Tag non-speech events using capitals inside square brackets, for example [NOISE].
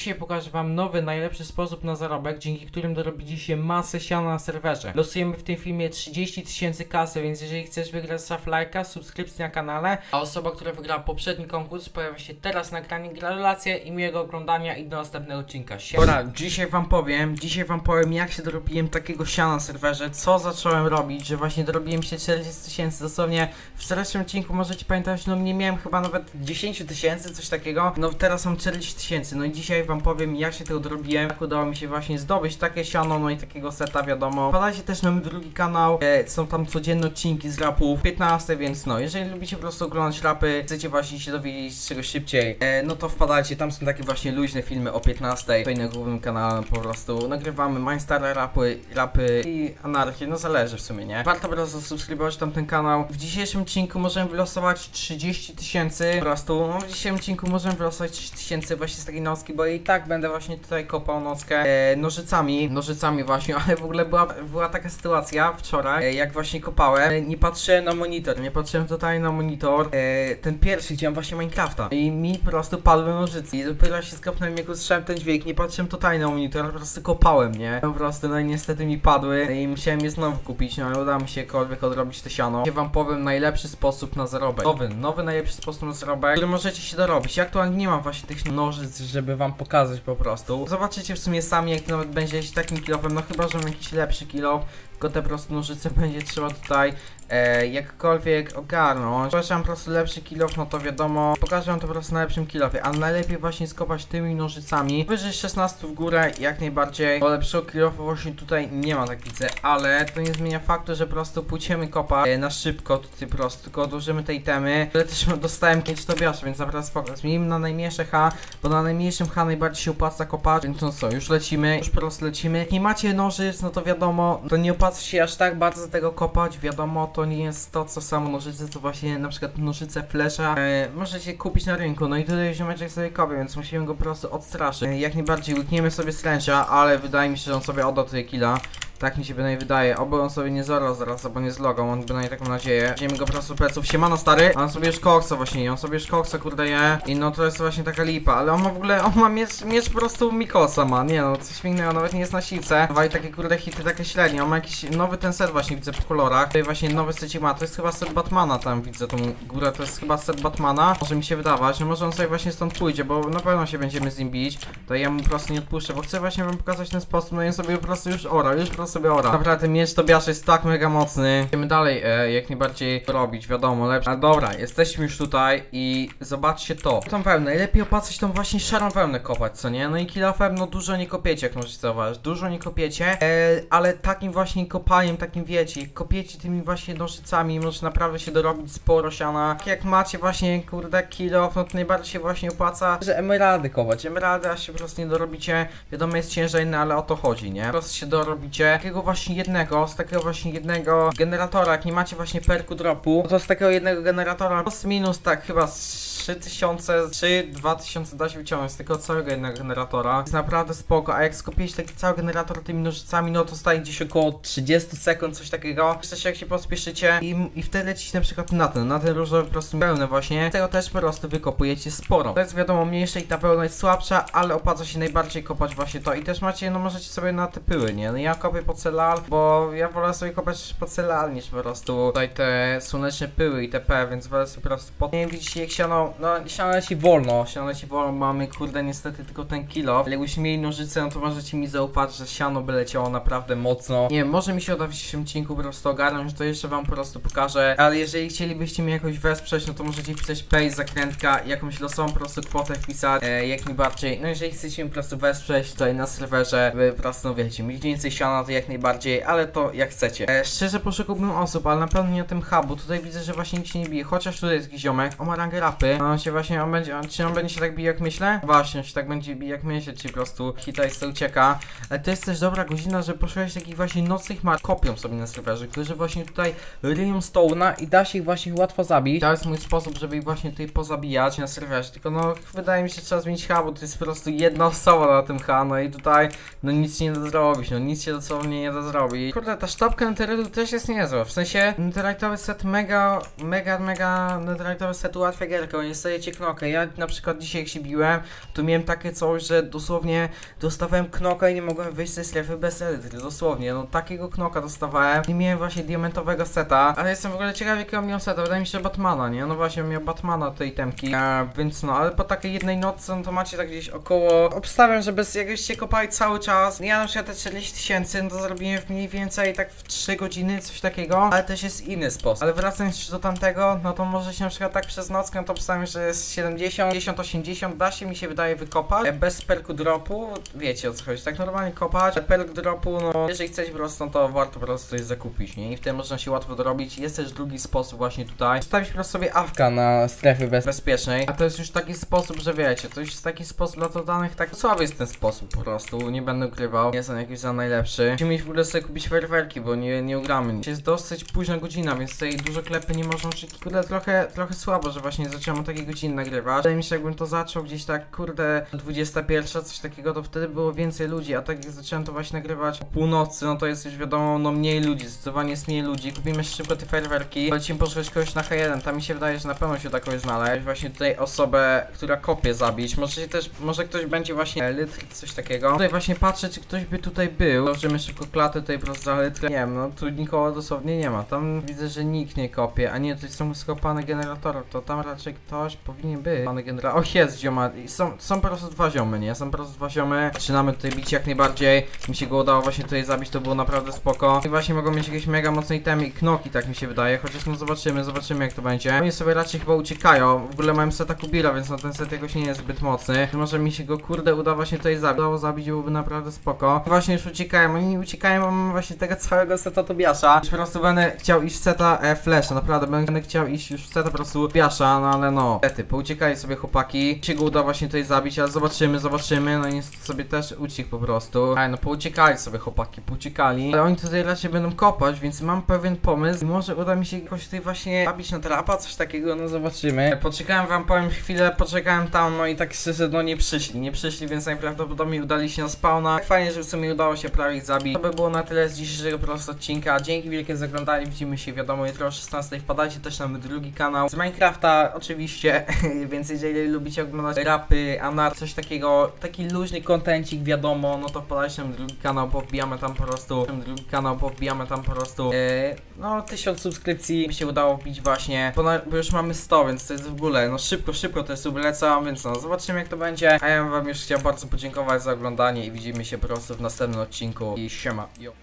Dzisiaj pokażę wam nowy, najlepszy sposób na zarobek, dzięki którym się masę siana na serwerze. Losujemy w tym filmie 30 tysięcy kasy, więc jeżeli chcesz wygrać staw lajka, subskrypcji na kanale, a osoba, która wygrała poprzedni konkurs pojawia się teraz na ekranie. Gratulacje i miłego oglądania i do następnego odcinka. Dobra, dzisiaj wam powiem, dzisiaj wam powiem jak się dorobiłem takiego siana na serwerze, co zacząłem robić, że właśnie dorobiłem się 40 tysięcy, dosłownie w wczorajszym odcinku możecie pamiętać, no nie miałem chyba nawet 10 tysięcy, coś takiego, no teraz mam 40 tysięcy, no i dzisiaj wam powiem jak się tego dorobiłem, jak udało mi się właśnie zdobyć takie siano, no i takiego seta wiadomo. Wpadajcie też na mój drugi kanał, e, są tam codzienne odcinki z rapów, 15, więc no, jeżeli lubicie po prostu oglądać rapy, chcecie właśnie się dowiedzieć czegoś szybciej, e, no to wpadajcie, tam są takie właśnie luźne filmy o 15, tutaj na głównym kanale po prostu nagrywamy Mindstar rapy, rapy i anarchię, no zależy w sumie, nie? Warto po prostu subskrybować tam ten kanał. W dzisiejszym odcinku możemy wylosować 30 tysięcy, po prostu, no w dzisiejszym odcinku możemy wylosować 30 tysięcy właśnie z takiej nocki, bo i tak będę właśnie tutaj kopał nockę e, nożycami, nożycami właśnie, [LAUGHS] ale w ogóle była, była taka sytuacja wczoraj, e, jak właśnie kopałem, e, nie patrzyłem na monitor, nie patrzyłem totalnie na monitor, e, ten pierwszy, gdzie mam właśnie Minecrafta i mi po prostu padły nożyce i dopiero się skopnąłem, jak usłyszałem ten dźwięk, nie patrzyłem totalnie na monitor, po prostu kopałem, nie? Po prostu, no i niestety mi padły i musiałem je znowu kupić, no ale udało mi się jakkolwiek odrobić to siano. Ja wam powiem najlepszy sposób na zarobek. Nowy, nowy najlepszy sposób na zarobek, który możecie się dorobić. Ja aktualnie nie mam właśnie tych nożyc, żeby wam pokazać po prostu. Zobaczycie w sumie sami, jak nawet będzie takim kilofem, no chyba, że mam jakiś lepszy kilof, tylko te prostu nożyce [LAUGHS] będzie trzeba tutaj e, jakkolwiek ogarnąć. Wam po prostu lepszy kilof, no to wiadomo, pokażę wam to po prostu na lepszym kilofie, ale najlepiej właśnie skopać tymi nożycami. Wyżej 16 w górę, jak najbardziej, bo lepszego kilofu właśnie tutaj nie ma, tak widzę, ale to nie zmienia faktu, że po prostu pójdziemy kopać e, na szybko tutaj po prostu, tylko odłożymy te itemy, ale też [LAUGHS] dostałem 5 tobiasza, więc naprawdę spoko. Zmienimy na najmniejsze H, bo na najmniejszym H najbardziej się opłaca kopać, więc no co, już lecimy, już po prostu lecimy. Jak nie macie nożyc, no to wiadomo, to nie opłaca się aż tak bardzo tego kopać, wiadomo, to nie jest to, co samo nożyce, to właśnie na przykład nożyce flesza e, możecie kupić na rynku, no i tutaj ziomeczek sobie kopie, więc musimy go po prostu odstraszyć. E, jak najbardziej łykniemy sobie stręcza, ale wydaje mi się, że on sobie oddał tutaj killa. Tak mi się bynajmniej wydaje. Oby on sobie nie zorał zaraz, albo nie zlogał, on bynajmniej taką nadzieję. Weźmiemy go po prostu pleców. Siemano stary. A on sobie już koksa właśnie. On sobie już koksa kurde je. I no to jest właśnie taka lipa. Ale on ma w ogóle, on ma miecz, miecz po prostu Mikosa ma. Nie no, coś pięknego, nawet nie jest na siłce. Wali takie kurde hity, takie średnie. On ma jakiś nowy ten set właśnie widzę po kolorach. Tutaj właśnie nowy secik ma. To jest chyba set Batmana tam widzę tą górę. To jest chyba set Batmana. Może mi się wydawać. No może on sobie właśnie stąd pójdzie, bo na pewno się będziemy z nim bić. To ja mu po prostu nie odpuszczę, bo chcę właśnie wam pokazać ten sposób. No i on sobie po prostu już ora, już po prostu sobie ora. Naprawdę miecz Tobiasza jest tak mega mocny. Będziemy dalej e, jak najbardziej robić, wiadomo, lepsze. Ale dobra, jesteśmy już tutaj i zobaczcie to. Tą wełnę, najlepiej opłacać tą właśnie szarą wełnę kopać, co nie? No i kilofem, no dużo nie kopiecie, jak możecie zauważyć. Dużo nie kopiecie, e, ale takim właśnie kopaniem, takim wiecie, kopiecie tymi właśnie nożycami, może naprawdę się dorobić sporo siana. Tak jak macie właśnie, kurde, kilof, no to najbardziej się właśnie opłaca, że emeraldy kopać. Emeraldy, a się po prostu nie dorobicie. Wiadomo, jest ciężej, no ale o to chodzi, nie? Po prostu się dorobicie takiego właśnie jednego, z takiego właśnie jednego generatora, jak nie macie właśnie perku dropu, to z takiego jednego generatora plus minus tak chyba z 3000, 3, 2000 da się wyciągnąć z tego całego jednego generatora. Jest naprawdę spoko, a jak skopiecie taki cały generator tymi nożycami, no to staje gdzieś około 30 sekund, coś takiego. Się jak się pospieszycie i, i wtedy lecicie na przykład na ten, na ten różowy po prostu pełny właśnie. Z tego też po prostu wykopujecie sporo. To jest wiadomo mniejsze i ta pełna jest słabsza, ale opłaca się najbardziej kopać właśnie to. I też macie, no możecie sobie na te pyły, nie? No ja kopię po celal, bo ja wolę sobie kopać po celal niż po prostu tutaj te słoneczne pyły i TP, więc wolę sobie po prostu po... Nie widzicie jak siano, no siano leci wolno, siano leci wolno, mamy kurde niestety tylko ten kilo. Ale jakbyśmy mieli nożyce, no to możecie mi zaufać, że siano by leciało naprawdę mocno. Nie wiem, może mi się uda w dzisiejszym odcinku po prostu ogarnąć, to jeszcze wam po prostu pokażę. Ale jeżeli chcielibyście mnie jakoś wesprzeć, no to możecie wpisać pay, zakrętka, jakąś losową po prostu kwotę wpisać, e, jak najbardziej. No jeżeli chcecie mnie po prostu wesprzeć tutaj na serwerze, wy po prostu no wiecie, mieć więcej siana jak najbardziej, ale to jak chcecie. E, szczerze poszukałbym osób, ale na pewno nie na tym hubu. Tutaj widzę, że właśnie nikt się nie bije, chociaż tutaj jest jakiś ziomek, on ma rangę rapy. On się właśnie, on będzie, on, czy on będzie się tak bił jak myślę? Właśnie, on się tak będzie bił jak myślę, czyli po prostu hita i ucieka. Ale to jest też dobra godzina, że poszukać takich właśnie nocnych mar kopią sobie na serwerze, którzy właśnie tutaj ryją stone'a i da się ich właśnie łatwo zabić. To jest mój sposób, żeby ich właśnie tutaj pozabijać na serwerze, tylko no wydaje mi się, trzeba zmienić hubu, to jest po prostu jedna osoba na tym H, no i tutaj no nic nie da zrobić, no nic się do co dosłownie nie da zrobić. Kurde, ta sztabka Netherytu też jest niezła, w sensie Netherite'owy set mega, mega, mega Netherite'owy set ułatwia gierkę, nie stajecie knokę. Ja na przykład dzisiaj jak się biłem, to miałem takie coś, że dosłownie dostawałem knoka i nie mogłem wyjść z tej strefy bez elitry, dosłownie, no takiego knoka dostawałem. Nie miałem właśnie diamentowego seta, ale jestem w ogóle ciekawy jakiego miał seta, wydaje mi się, że Batmana, nie? No właśnie, miał Batmana tej temki, e, więc no, ale po takiej jednej nocy, no to macie tak gdzieś około, obstawiam, że bez jakbyście kopali cały czas, ja na przykład te 40 tysięcy, no to zrobiłem w mniej więcej tak w 3 godziny, coś takiego, ale też jest inny sposób. Ale wracając do tamtego, no to może się na przykład tak przez nockę, to obstawiam, że jest 70, 50, 80, da się mi się wydaje wykopać, e, bez perku dropu, wiecie o co chodzi, tak normalnie kopać, perk dropu, no jeżeli chcecie po prostu, no to warto po prostu je zakupić, nie? I wtedy można się łatwo dorobić. Jest też drugi sposób właśnie tutaj, stawić po prostu sobie awka na strefy bez bezpiecznej, a to jest już taki sposób, że wiecie, to już jest taki sposób dla to danych, tak słaby jest ten sposób po prostu, nie będę ukrywał, nie jestem jakiś za najlepszy. Musimy w ogóle sobie kupić fajerwerki, bo nie, nie ugramy. Jest dosyć późna godzina, więc tutaj dużo klepy nie można oczekiwać. Kurde, trochę, trochę słabo, że właśnie zacząłem o takiej godziny nagrywać. Wydaje mi się, jakbym to zaczął gdzieś tak, kurde, 21, coś takiego, to wtedy było więcej ludzi, a tak jak zacząłem to właśnie nagrywać o północy, no to jest już wiadomo, no mniej ludzi, zdecydowanie jest mniej ludzi. Kupimy szybko te fajerwerki, lecimy poszukać kogoś na H1, tam mi się wydaje, że na pewno się uda kogoś znaleźć. Właśnie tutaj osobę, która kopie zabić. Może się też, może ktoś będzie właśnie litr, coś takiego. Tutaj właśnie patrzę, czy ktoś by tutaj był. Założymy szybko klatę tutaj za litrę. Nie wiem, no tu nikogo dosłownie nie ma. Tam widzę, że nikt nie kopie, a nie, tutaj są skopane generatory, to tam raczej ktoś powinien być. Skopany generator. O, jest zioma. I Są, są po prostu dwa ziomy, nie? Są po prostu dwa ziomy. Zaczynamy tutaj bić jak najbardziej. Mi się go udało właśnie tutaj zabić, to było naprawdę spoko. I właśnie mogą mieć jakieś mega mocne itemy i knoki, tak mi się wydaje. Chociaż no zobaczymy, zobaczymy jak to będzie. Oni sobie raczej chyba uciekają. W ogóle mam seta Kubira, więc no ten set jakoś nie jest zbyt mocny. Może mi się go kurde uda właśnie tutaj zabić. Udało zabić, byłoby naprawdę spoko. Właśnie już uciekają, oni uciekają, bo mam właśnie tego całego seta Tobiasza. Już po prostu będę chciał iść w seta e, Flasha, naprawdę będę chciał iść już w seta po prostu Tobiasza, no ale no. Niestety, pouciekali sobie chłopaki. Się go uda właśnie tutaj zabić, ale zobaczymy, zobaczymy. No i sobie też uciekł po prostu. Ale no pouciekali sobie chłopaki, pouciekali. Ale oni tutaj raczej będą kopać, więc mam pewien pomysł. Może uda mi się jakoś tutaj właśnie zabić na trapa, coś takiego, no zobaczymy. Poczekałem wam, powiem chwilę, poczekałem tam, no i tak szczerze, no nie przyszli, nie przyszli, więc najprawdopodobniej udali się na spawna. Fajnie, że w sumie udało się prawie ich zabić. To by było na tyle z dzisiejszego po prostu odcinka. Dzięki wielkie za oglądanie, widzimy się wiadomo jutro o 16. Wpadajcie też na mój drugi kanał. Z Minecrafta oczywiście, [LAUGHS] więc jeżeli lubicie oglądać rapy, anar, coś takiego, taki luźny kontencik wiadomo, no to wpadajcie na mój drugi kanał, bo wbijamy tam po prostu, drugi kanał, bo wbijamy tam po prostu, e, no 1000 subskrypcji. Mi się udało wbić właśnie, bo, już mamy 100, więc to jest w ogóle, no szybko, szybko te suby lecą, więc no zobaczymy jak to będzie, a ja wam już chciał bardzo podziękować za oglądanie i widzimy się po prostu w następnym odcinku. I siema, yo.